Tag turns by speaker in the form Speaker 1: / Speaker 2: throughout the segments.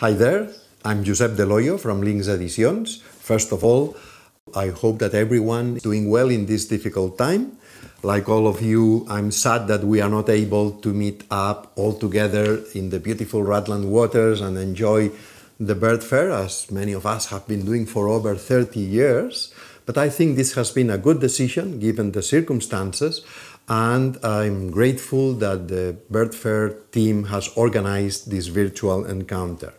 Speaker 1: Hi there, I'm Josep del Hoyo from Lynx Edicions. First of all, I hope that everyone is doing well in this difficult time. Like all of you, I'm sad that we are not able to meet up all together in the beautiful Rutland waters and enjoy the bird fair as many of us have been doing for over 30 years. But I think this has been a good decision given the circumstances, and I'm grateful that the bird fair team has organized this virtual encounter.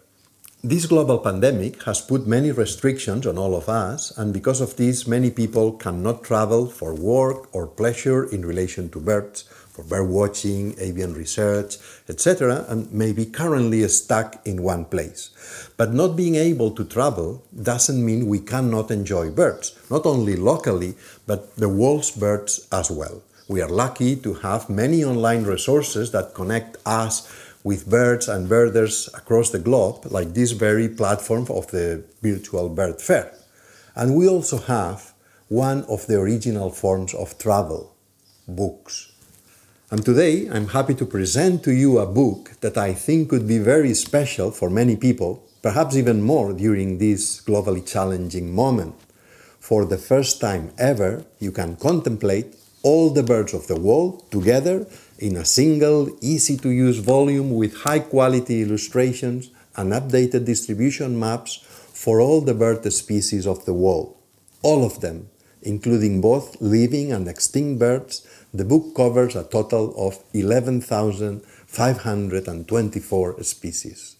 Speaker 1: This global pandemic has put many restrictions on all of us, and because of this, many people cannot travel for work or pleasure in relation to birds, for bird watching, avian research, etc., and may be currently stuck in one place. But not being able to travel doesn't mean we cannot enjoy birds, not only locally, but the world's birds as well. We are lucky to have many online resources that connect us with birds and birders across the globe, like this very platform of the virtual bird fair. And we also have one of the original forms of travel, books. And today I'm happy to present to you a book that I think could be very special for many people, perhaps even more during this globally challenging moment. For the first time ever, you can contemplate all the birds of the world together in a single, easy to use volume with high quality illustrations and updated distribution maps for all the bird species of the world. All of them, including both living and extinct birds, the book covers a total of 11,524 species.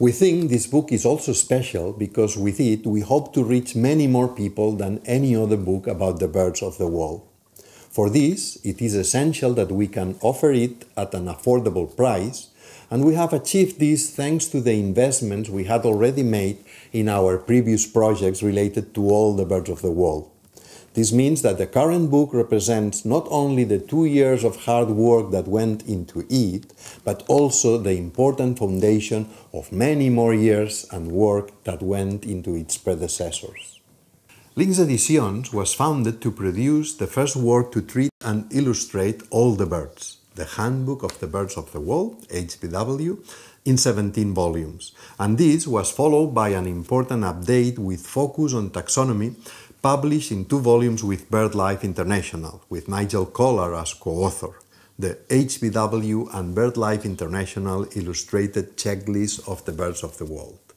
Speaker 1: We think this book is also special because with it we hope to reach many more people than any other book about the birds of the world. For this, it is essential that we can offer it at an affordable price, and we have achieved this thanks to the investments we had already made in our previous projects related to all the birds of the world. This means that the current book represents not only the two years of hard work that went into it, but also the important foundation of many more years and work that went into its predecessors. Lynx Editions was founded to produce the first work to treat and illustrate all the birds, the Handbook of the Birds of the World, HBW, in 17 volumes. And this was followed by an important update with focus on taxonomy, published in two volumes with BirdLife International, with Nigel Collar as co-author the HBW and BirdLife International Illustrated Checklist of the Birds of the World.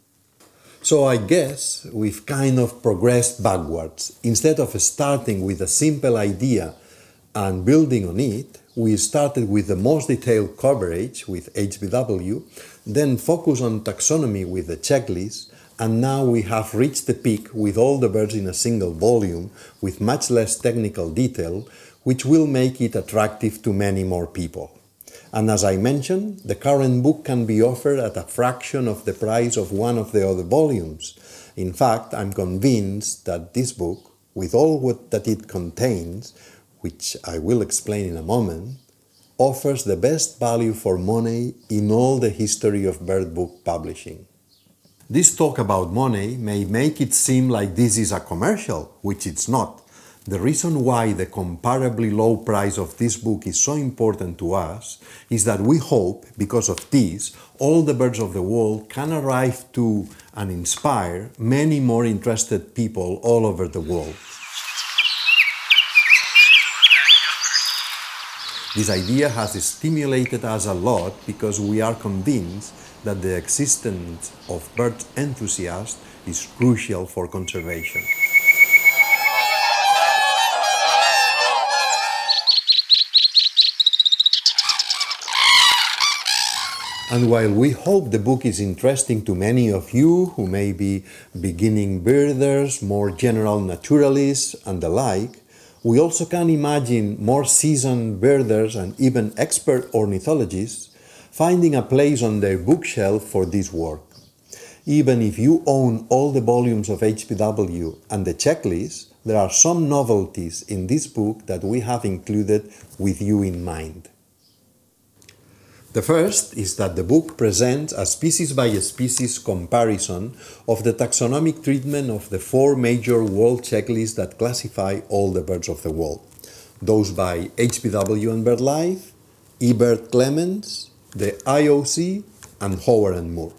Speaker 1: So I guess we've kind of progressed backwards. Instead of starting with a simple idea and building on it, we started with the most detailed coverage with HBW, then focus on taxonomy with the checklist, and now we have reached the peak with all the birds in a single volume with much less technical detail, which will make it attractive to many more people. And as I mentioned, the current book can be offered at a fraction of the price of one of the other volumes. In fact, I'm convinced that this book, with all what, that it contains, which I will explain in a moment, offers the best value for money in all the history of bird book publishing. This talk about money may make it seem like this is a commercial, which it's not. The reason why the comparably low price of this book is so important to us is that we hope, because of this, all the birds of the world can arrive to and inspire many more interested people all over the world. This idea has stimulated us a lot because we are convinced that the existence of bird enthusiasts is crucial for conservation. And while we hope the book is interesting to many of you who may be beginning birders, more general naturalists, and the like, we also can imagine more seasoned birders and even expert ornithologists finding a place on their bookshelf for this work. Even if you own all the volumes of HBW and the checklist, there are some novelties in this book that we have included with you in mind. The first is that the book presents a species by species comparison of the taxonomic treatment of the four major world checklists that classify all the birds of the world. Those by HBW and BirdLife, eBird Clements, the IOC, and Howard and Moore.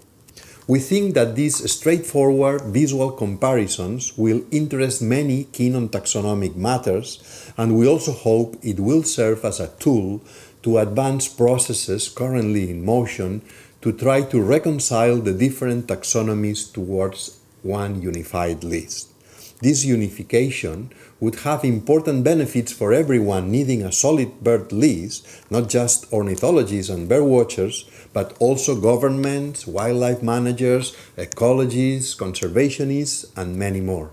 Speaker 1: We think that these straightforward visual comparisons will interest many keen on taxonomic matters, and we also hope it will serve as a tool to advance processes currently in motion to try to reconcile the different taxonomies towards one unified list. This unification would have important benefits for everyone needing a solid bird list, not just ornithologists and bird watchers, but also governments, wildlife managers, ecologists, conservationists, and many more.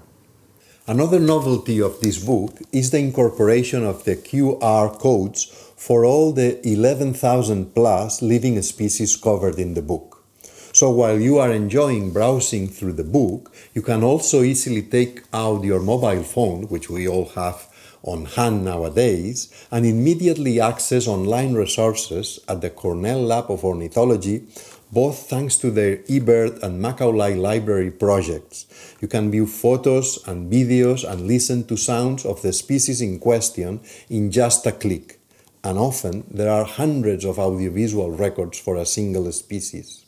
Speaker 1: Another novelty of this book is the incorporation of the QR codes for all the 11,000 plus living species covered in the book. So while you are enjoying browsing through the book, you can also easily take out your mobile phone, which we all have on hand nowadays, and immediately access online resources at the Cornell Lab of Ornithology, both thanks to their eBird and Macaulay library projects. You can view photos and videos and listen to sounds of the species in question in just a click. And often there are hundreds of audiovisual records for a single species.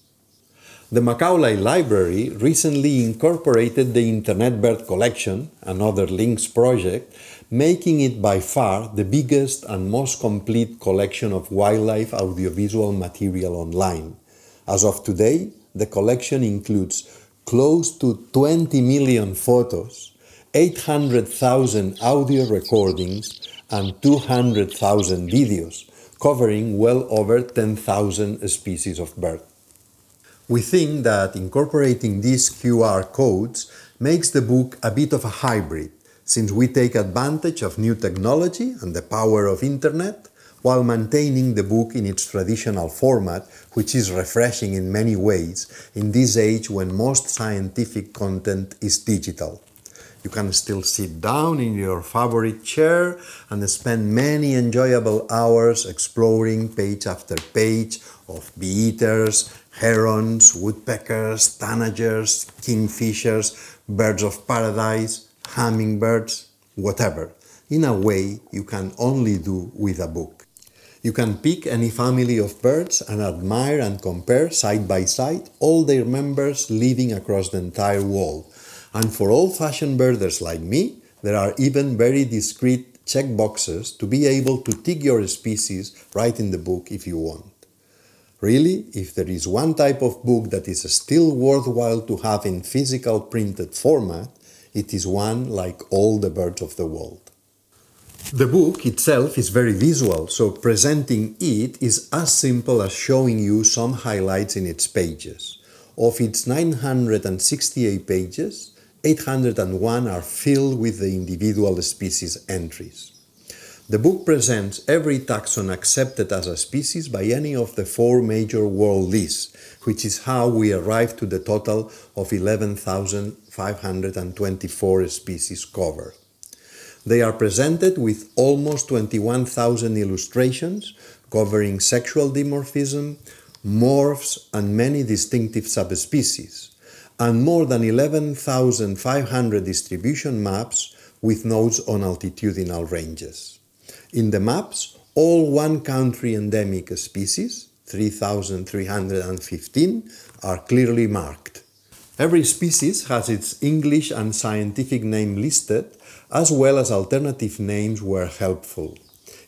Speaker 1: The Macaulay Library recently incorporated the Internet Bird Collection, another Lynx project, making it by far the biggest and most complete collection of wildlife audiovisual material online. As of today, the collection includes close to 20 million photos, 800,000 audio recordings, and 200,000 videos, covering well over 10,000 species of birds. We think that incorporating these QR codes makes the book a bit of a hybrid, since we take advantage of new technology and the power of internet while maintaining the book in its traditional format, which is refreshing in many ways in this age when most scientific content is digital. You can still sit down in your favorite chair and spend many enjoyable hours exploring page after page of bee eaters, herons, woodpeckers, tanagers, kingfishers, birds of paradise, hummingbirds, whatever, in a way you can only do with a book. You can pick any family of birds and admire and compare side by side all their members living across the entire world. And for old-fashioned birders like me, there are even very discreet checkboxes to be able to tick your species right in the book if you want. Really, if there is one type of book that is still worthwhile to have in physical printed format, it is one like all the birds of the world. The book itself is very visual, so presenting it is as simple as showing you some highlights in its pages. Of its 968 pages, 801 are filled with the individual species entries. The book presents every taxon accepted as a species by any of the four major world lists, which is how we arrive to the total of 11,524 species covered. They are presented with almost 21,000 illustrations covering sexual dimorphism, morphs, and many distinctive subspecies, and more than 11,500 distribution maps with nodes on altitudinal ranges. In the maps, all one country endemic species, 3,315, are clearly marked. Every species has its English and scientific name listed, as well as alternative names where helpful,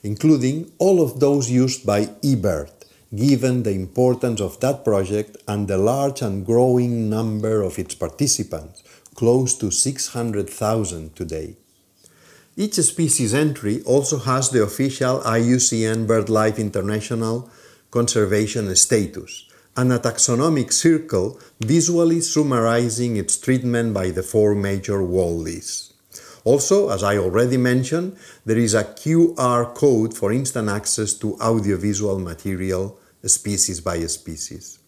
Speaker 1: including all of those used by eBird, given the importance of that project and the large and growing number of its participants, close to 600,000 today. Each species entry also has the official IUCN BirdLife International conservation status and a taxonomic circle visually summarizing its treatment by the four major world lists. Also, as I already mentioned, there is a QR code for instant access to audiovisual material species by species.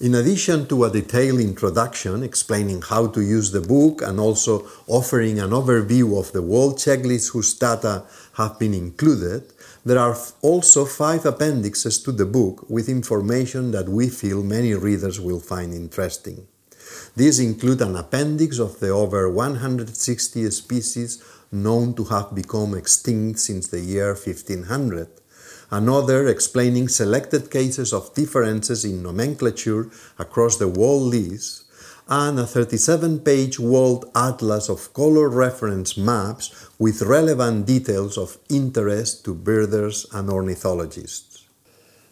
Speaker 1: In addition to a detailed introduction explaining how to use the book and also offering an overview of the world checklist whose data have been included, there are also five appendixes to the book with information that we feel many readers will find interesting. These include an appendix of the over 160 species known to have become extinct since the year 1500, another explaining selected cases of differences in nomenclature across the world list, and a 37 page world atlas of color reference maps with relevant details of interest to birders and ornithologists.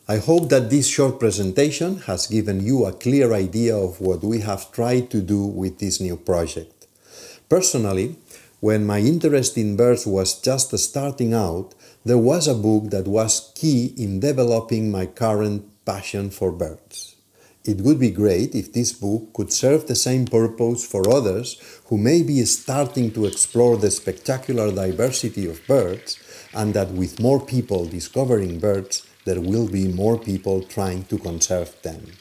Speaker 1: I hope that this short presentation has given you a clear idea of what we have tried to do with this new project. Personally, when my interest in birds was just starting out, there was a book that was key in developing my current passion for birds. It would be great if this book could serve the same purpose for others who may be starting to explore the spectacular diversity of birds, and that with more people discovering birds, there will be more people trying to conserve them.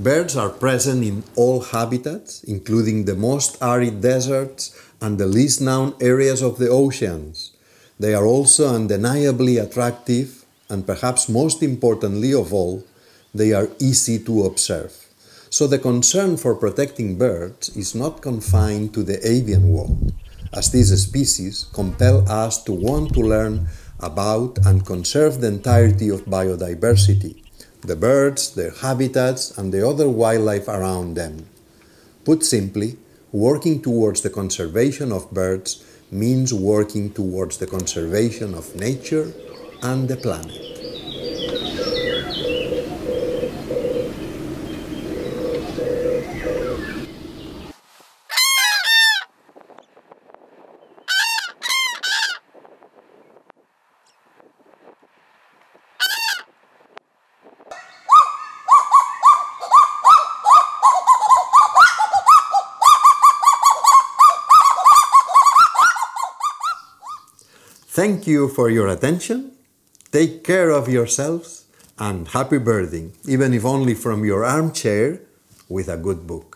Speaker 1: Birds are present in all habitats, including the most arid deserts and the least known areas of the oceans. They are also undeniably attractive, and perhaps most importantly of all, they are easy to observe. So the concern for protecting birds is not confined to the avian world, as these species compel us to want to learn about and conserve the entirety of biodiversity the birds, their habitats, and the other wildlife around them. Put simply, working towards the conservation of birds means working towards the conservation of nature and the planet. Thank you for your attention. Take care of yourselves and happy birding, even if only from your armchair with a good book.